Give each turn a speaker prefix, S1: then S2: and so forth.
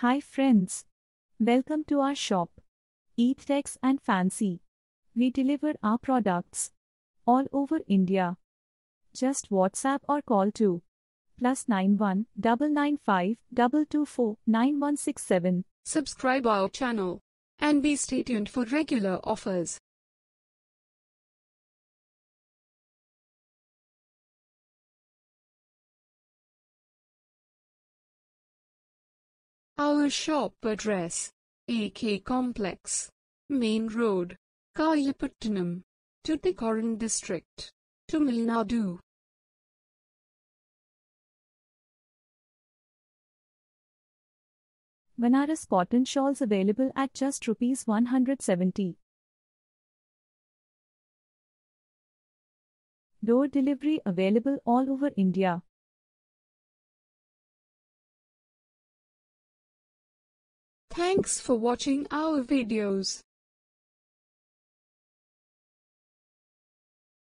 S1: Hi friends. Welcome to our shop. EID Tex and Fancy. We deliver our products all over India. Just WhatsApp or call to plus 91 995 224 9167.
S2: Subscribe our channel and be stay tuned for regular offers. Our shop address AK Complex, Main Road, Kayalpattinam, Tuticorin District, Tamil Nadu.
S1: Banaras cotton shawls available at just rupees 170. Door delivery available all over India.
S2: Thanks for watching our videos.